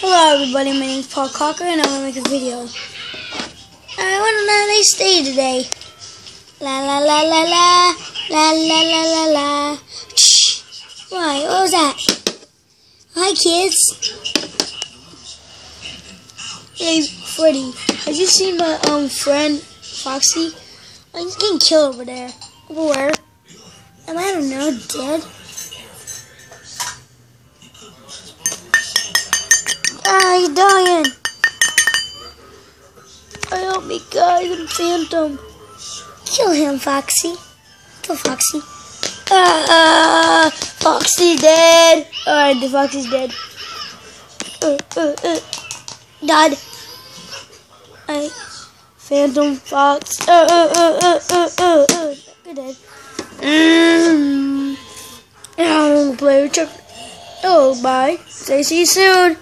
Hello everybody, my name's Paul Cocker and I'm gonna make a video. I want a nice day today. La la la la la, la la la la la. Shh. Why, what was that? Hi kids. Hey Freddy, have you seen my um friend Foxy? Oh, I'm getting killed over there. Over where? Am I don't know, dead? Ah, he's dying. I help me, guys. I'm Phantom. Kill him, Foxy. Kill Foxy. Ah, Foxy dead. Alright, the Foxy's dead. Uh, uh, uh. Died. I, Phantom Fox. Uh, uh, uh, uh, uh, uh, uh. You're dead. Mm. Now I'm gonna play with Chuck. Oh, bye. Say see you soon.